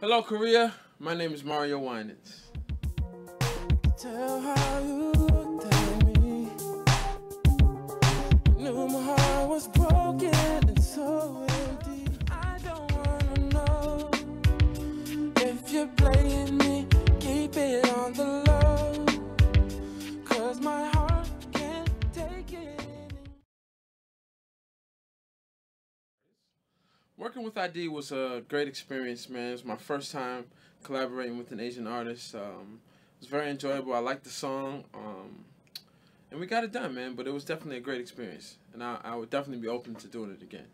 Hello, Korea. My name is Mario Winans. Working with Eyedi was a great experience, man. It was my first time collaborating with an Asian artist. Um, it was very enjoyable. I liked the song, um, and we got it done, man. But it was definitely a great experience, and I, I would definitely be open to doing it again.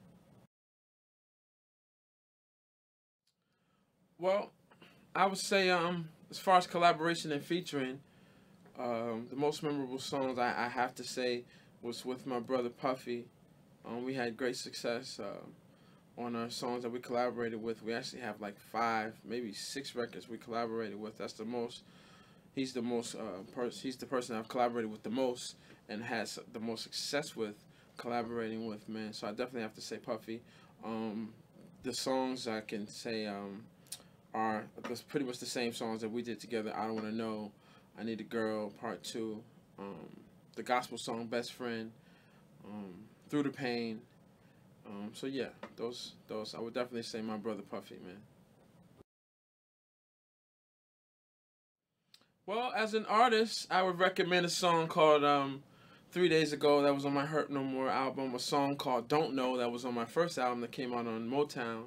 Well, I would say, um, as far as collaboration and featuring, um, the most memorable songs I, I have to say was with my brother Puffy. Um, we had great success. Uh, on our songs that we collaborated with. We actually have like five, maybe six records we collaborated with. That's the most. He's the most. Uh, pers- he's the person I've collaborated with the most and has the most success with collaborating with. Man, so I definitely have to say Puffy. Um, the songs I can say um, are pretty much the same songs that we did together. I don't want to know. I need a girl. Part two. Um, the gospel song Best Friend. Um, Through the pain. Um, so yeah, those those I would definitely say my brother Puffy, man. Well, as an artist, I would recommend a song called um, Three Days Ago that was on my Hurt No More album. A song called Don't Know that was on my first album that came out on Motown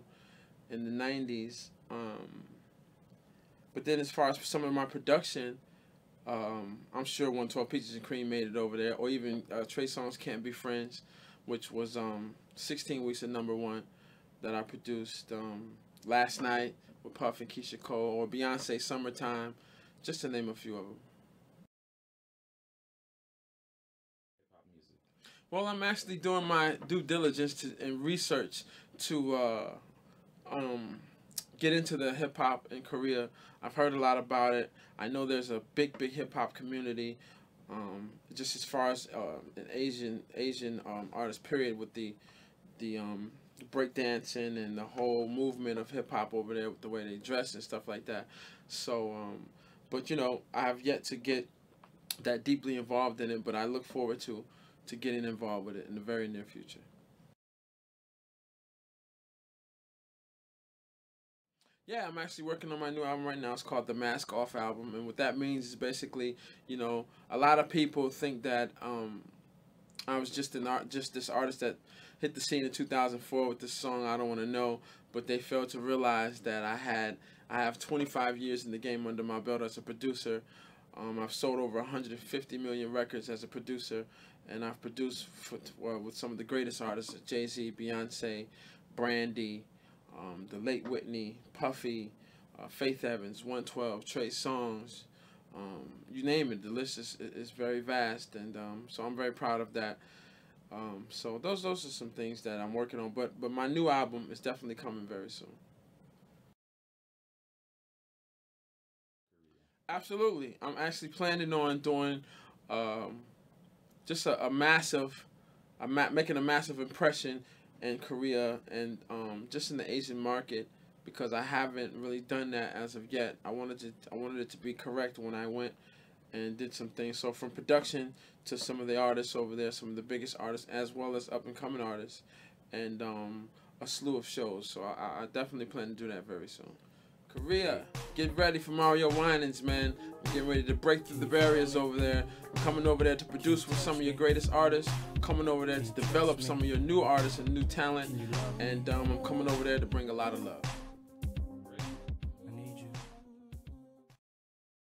in the '90s. Um, but then, as far as some of my production, um, I'm sure 112 Peaches and Cream made it over there, or even uh, Trey Songz Can't Be Friends, which was um, 16 weeks of number one that I produced um, last night with Puff and Keyshia Cole, or Beyonce Summertime, just to name a few of them. Well, I'm actually doing my due diligence to, and research to uh, um, get into the hip hop in Korea. I've heard a lot about it. I know there's a big, big hip hop community. Um, just as far as uh, an Asian Asian um, artist, period, with the the um, breakdancing and the whole movement of hip hop over there, with the way they dress and stuff like that. So, um, but you know, I have yet to get that deeply involved in it, but I look forward to to getting involved with it in the very near future. Yeah, I'm actually working on my new album right now. It's called the Mask Off album, and what that means is basically, you know, a lot of people think that um, I was just an art, just this artist that hit the scene in 2004 with this song I don't want to know, but they failed to realize that I had I have 25 years in the game under my belt as a producer. Um, I've sold over 150 million records as a producer, and I've produced for, well, with some of the greatest artists: Jay Z, Beyonce, Brandy um, the late Whitney, Puffy, uh, Faith Evans, 112, Trey Songz, um, you name it. The list is, is very vast, and um, so I'm very proud of that. Um, so those those are some things that I'm working on, but but my new album is definitely coming very soon. Absolutely, I'm actually planning on doing um, just a, a massive, a ma- making a massive impression in Korea and um, just in the Asian market because I haven't really done that as of yet. I wanted to I wanted it to be correct when I went and did some things. So from production to some of the artists over there, some of the biggest artists as well as up and coming artists, and um, a slew of shows. So I, I definitely plan to do that very soon. Korea, get ready for Mario Winans, man. I'm getting ready to break through the barriers over there. I'm coming over there to produce with some of your greatest artists. I'm Coming over there to develop some of your new artists and new talent. And um, I'm coming over there to bring a lot of love.